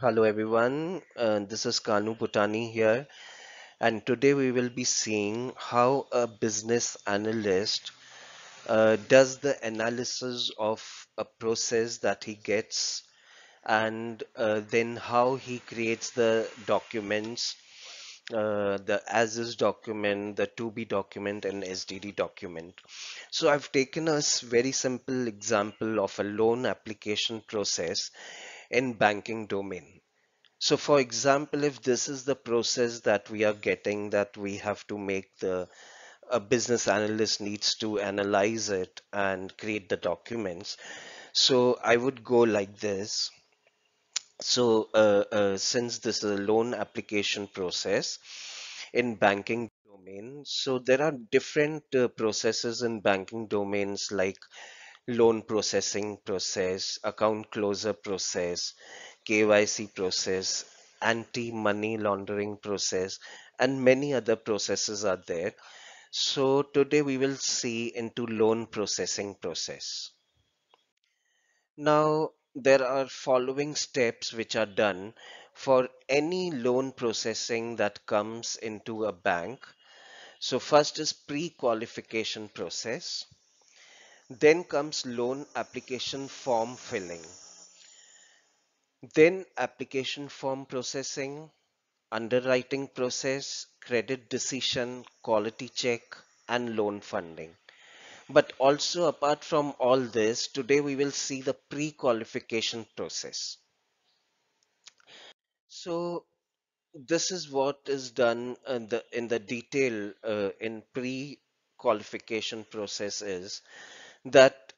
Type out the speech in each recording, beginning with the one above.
Hello everyone, uh, this is Kanu Butani here, and today we will be seeing how a business analyst uh, does the analysis of a process that he gets and uh, then how he creates the documents, uh, the as is document, the to be document, and SDD document. So I've taken a very simple example of a loan application process in banking domain. So for example, if this is the process that we are getting that we have to make the a business analyst needs to analyze it and create the documents. So I would go like this. So uh, uh, since this is a loan application process in banking domain, so there are different uh, processes in banking domains like loan processing process, account closure process, KYC process, anti-money laundering process, and many other processes are there. So today we will see into loan processing process. Now there are following steps which are done for any loan processing that comes into a bank. So first is pre-qualification process. Then comes loan application form filling. Then application form processing, underwriting process, credit decision, quality check, and loan funding. But also apart from all this, today we will see the pre-qualification process. So this is what is done in the in the detail uh, in pre-qualification process is that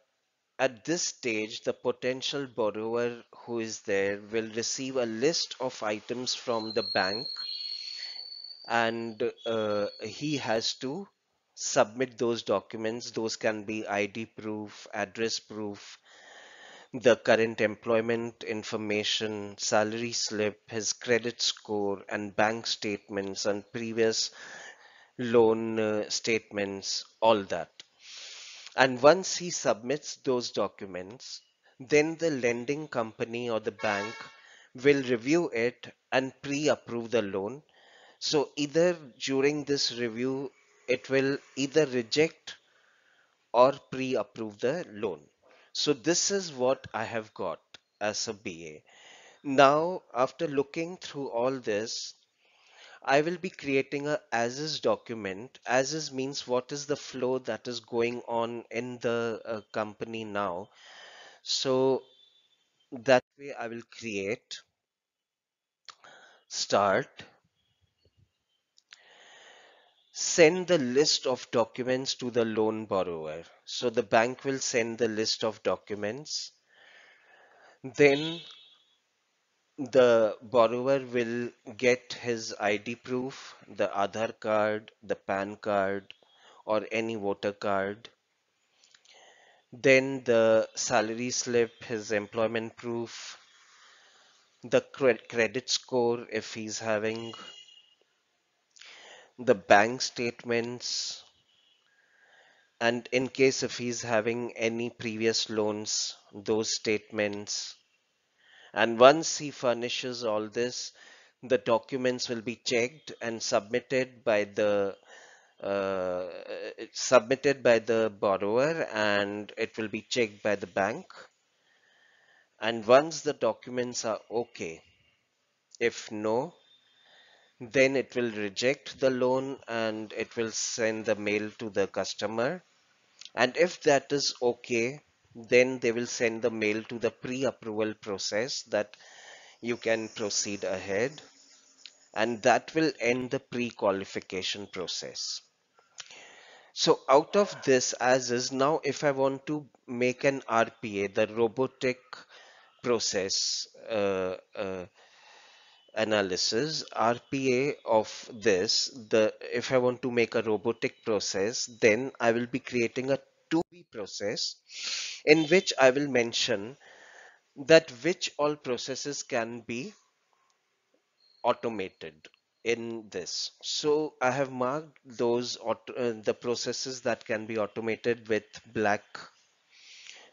At this stage, the potential borrower who is there will receive a list of items from the bank and uh, he has to submit those documents. Those can be ID proof, address proof, the current employment information, salary slip, his credit score, and bank statements and previous loan uh, statements, all that. And once he submits those documents, then the lending company or the bank will review it and pre-approve the loan. So either during this review, it will either reject or pre-approve the loan. So this is what I have got as a BA. Now, after looking through all this, I will be creating a as is document. As is means what is the flow that is going on in the uh, company now. So that way I will create start, send the list of documents to the loan borrower. So the bank will send the list of documents. Then the borrower will get his ID proof, the Aadhaar card, the PAN card, or any voter card Then the salary slip, his employment proof, the credit score if he's having, the bank statements, and in case if he's having any previous loans, those statements. And once he furnishes all this, the documents will be checked and submitted by the uh, submitted by the borrower and it will be checked by the bank And once the documents are okay, if no, then it will reject the loan and it will send the mail to the customer. And if that is okay, then they will send the mail to the pre-approval process that you can proceed ahead. And that will end the pre-qualification process. So out of this as is now if I want to make an RPA, the robotic process uh, uh, analysis RPA of this the if I want to make a robotic process then I will be creating a to be process in which I will mention that which all processes can be automated in this so I have marked those auto, uh, the processes that can be automated with black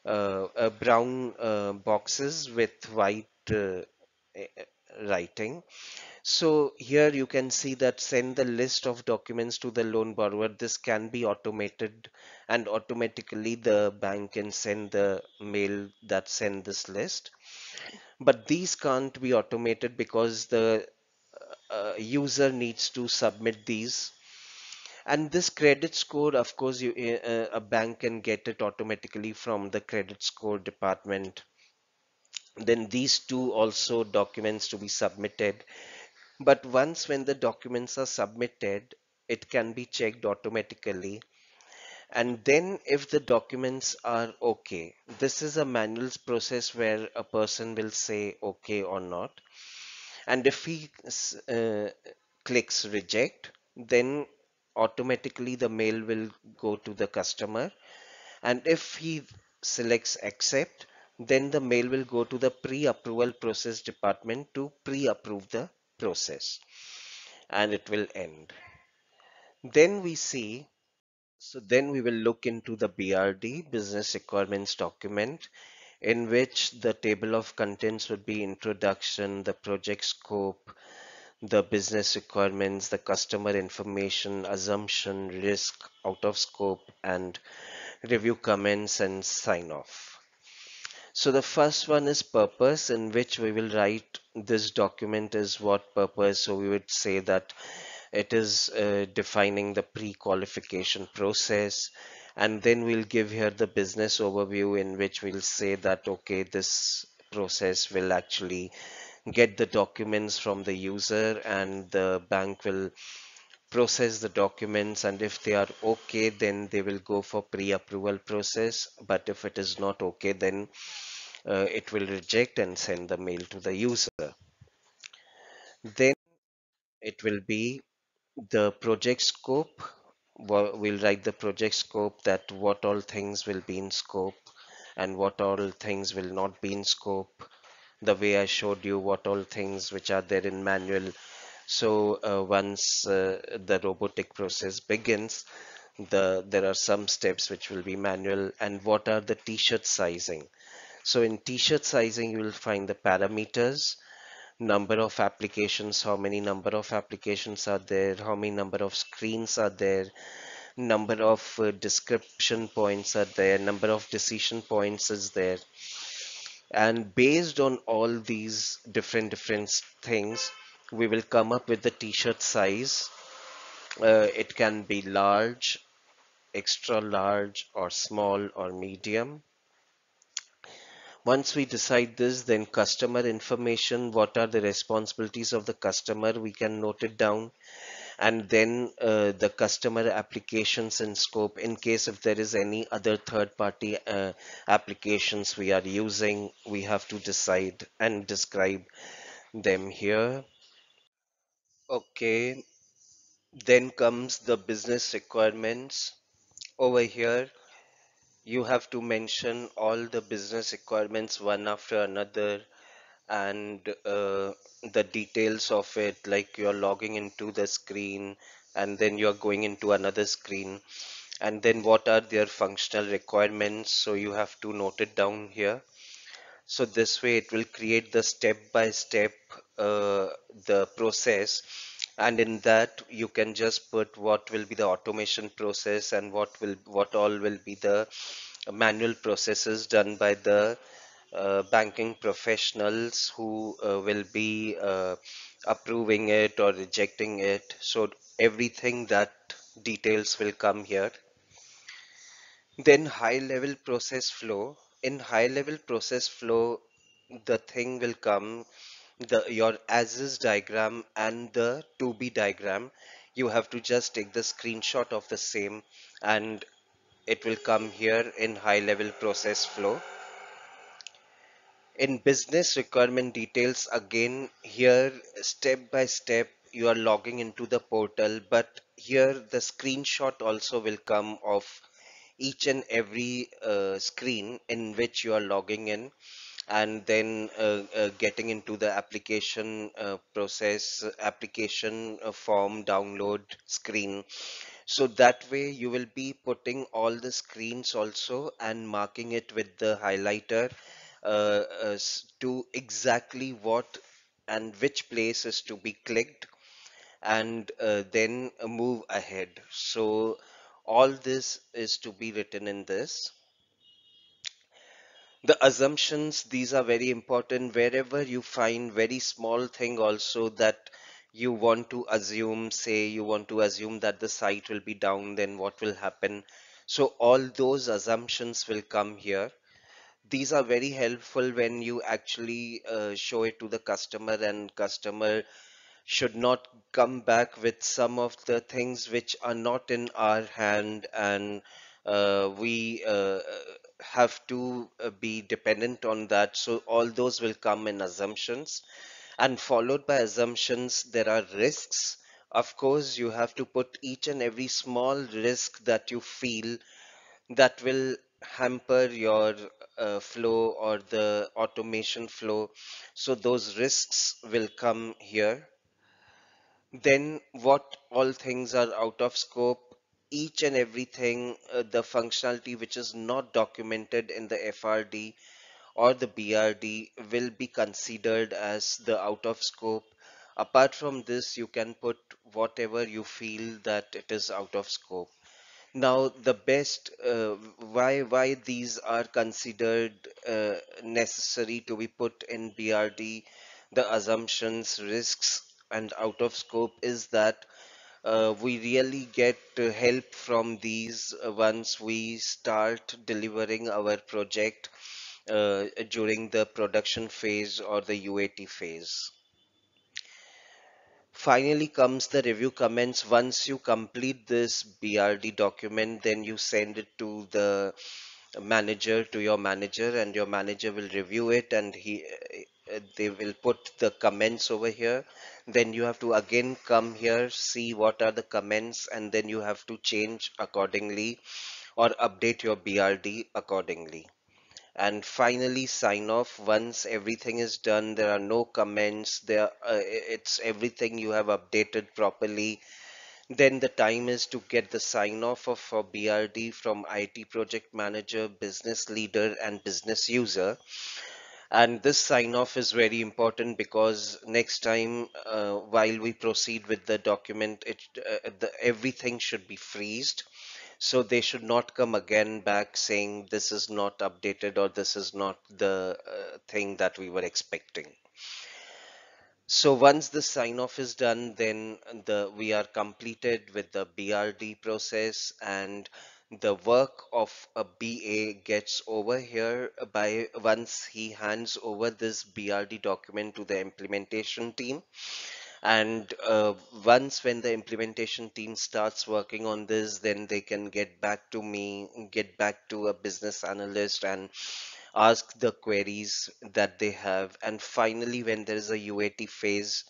uh, uh, brown uh, boxes with white uh, writing. So here you can see that send the list of documents to the loan borrower. This can be automated and automatically the bank can send the mail that send this list. But these can't be automated because the uh, user needs to submit these. And this credit score, of course, you, uh, a bank can get it automatically from the credit score department. Then these two also documents to be submitted but once when the documents are submitted, it can be checked automatically. And then if the documents are okay, this is a manual process where a person will say okay or not. And if he uh, clicks reject, then automatically the mail will go to the customer. And if he selects accept, then the mail will go to the pre-approval process department to pre-approve the process and it will end. Then we see, so then we will look into the BRD, Business Requirements document, in which the table of contents would be introduction, the project scope, the business requirements, the customer information, assumption, risk, out of scope, and review comments and sign off. So the first one is purpose in which we will write this document is what purpose. So we would say that it is uh, defining the pre-qualification process and then we'll give here the business overview in which we'll say that okay this process will actually get the documents from the user and the bank will process the documents and if they are okay then they will go for pre-approval process. But if it is not okay then uh, it will reject and send the mail to the user. Then it will be the project scope. We'll write the project scope that what all things will be in scope and what all things will not be in scope. The way I showed you what all things which are there in manual so uh, once uh, the robotic process begins, the there are some steps which will be manual and what are the t-shirt sizing. So in t-shirt sizing, you will find the parameters, number of applications, how many number of applications are there, how many number of screens are there, number of uh, description points are there, number of decision points is there. And based on all these different different things, we will come up with the t-shirt size. Uh, it can be large extra large or small or medium. Once we decide this then customer information what are the responsibilities of the customer we can note it down. And then uh, the customer applications and scope. In case if there is any other third party uh, applications we are using we have to decide and describe them here Okay, then comes the business requirements. Over here, you have to mention all the business requirements one after another and uh, the details of it, like you're logging into the screen and then you're going into another screen. And then what are their functional requirements? So you have to note it down here. So this way it will create the step by step uh, the process. And in that you can just put what will be the automation process and what will what all will be the manual processes done by the uh, banking professionals who uh, will be uh, approving it or rejecting it. So everything that details will come here. Then high level process flow in high level process flow the thing will come the your as is diagram and the to be diagram you have to just take the screenshot of the same and it will come here in high level process flow. In business requirement details again here step by step you are logging into the portal but here the screenshot also will come of each and every uh, screen in which you are logging in and then uh, uh, getting into the application uh, process application uh, form download screen so that way you will be putting all the screens also and marking it with the highlighter uh, to exactly what and which place is to be clicked and then move ahead. So all this is to be written in this. The assumptions, these are very important. Wherever you find very small thing also that you want to assume, say you want to assume that the site will be down, then what will happen? So all those assumptions will come here these are very helpful when you actually uh, show it to the customer and customer should not come back with some of the things which are not in our hand and uh, we uh, have to uh, be dependent on that so all those will come in assumptions and followed by assumptions there are risks of course you have to put each and every small risk that you feel that will hamper your uh, flow or the automation flow. So those risks will come here. Then what all things are out of scope, each and everything, uh, the functionality which is not documented in the FRD or the BRD will be considered as the out of scope. Apart from this, you can put whatever you feel that it is out of scope. Now, the best uh, why why these are considered uh, necessary to be put in BRD, the assumptions, risks, and out of scope is that uh, we really get help from these uh, once we start delivering our project uh, during the production phase or the UAT phase. Finally comes the review comments. Once you complete this BRD document, then you send it to the manager, to your manager, and your manager will review it and he they will put the comments over here. Then you have to again come here, see what are the comments, and then you have to change accordingly or update your BRD accordingly. And finally sign off. Once everything is done there are no comments there uh, it's everything you have updated properly then the time is to get the sign off of for BRD from IT project manager business leader and business user and this sign off is very important because next time uh, while we proceed with the document it uh, the, everything should be freezed so they should not come again back saying this is not updated or this is not the uh, thing that we were expecting. So once the sign off is done, then the we are completed with the BRD process and the work of a BA gets over here by once he hands over this BRD document to the implementation team. And uh, once when the implementation team starts working on this then they can get back to me get back to a business analyst and ask the queries that they have. And finally when there is a UAT phase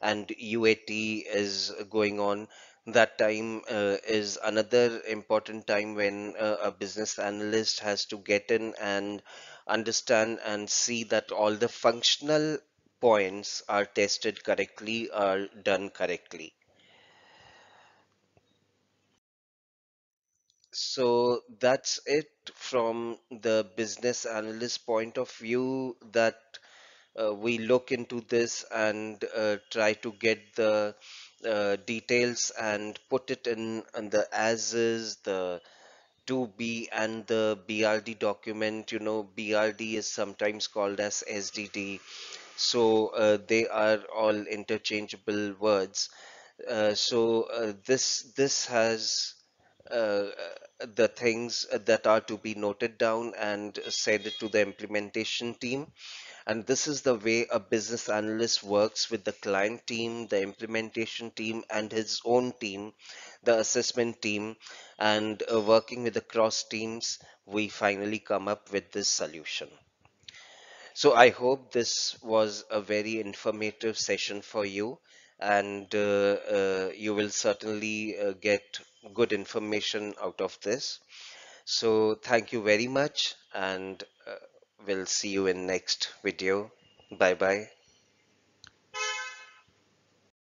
and UAT is going on that time uh, is another important time when uh, a business analyst has to get in and understand and see that all the functional points are tested correctly are done correctly. So that's it from the business analyst point of view that uh, we look into this and uh, try to get the uh, details and put it in, in the as is, the to be and the BRD document. You know, BRD is sometimes called as SDD so uh, they are all interchangeable words. Uh, so uh, this this has uh, the things that are to be noted down and it to the implementation team and this is the way a business analyst works with the client team the implementation team and his own team the assessment team. And uh, working with the cross teams we finally come up with this solution. So I hope this was a very informative session for you. And uh, uh, you will certainly uh, get good information out of this. So thank you very much and we'll see you in next video. Bye bye.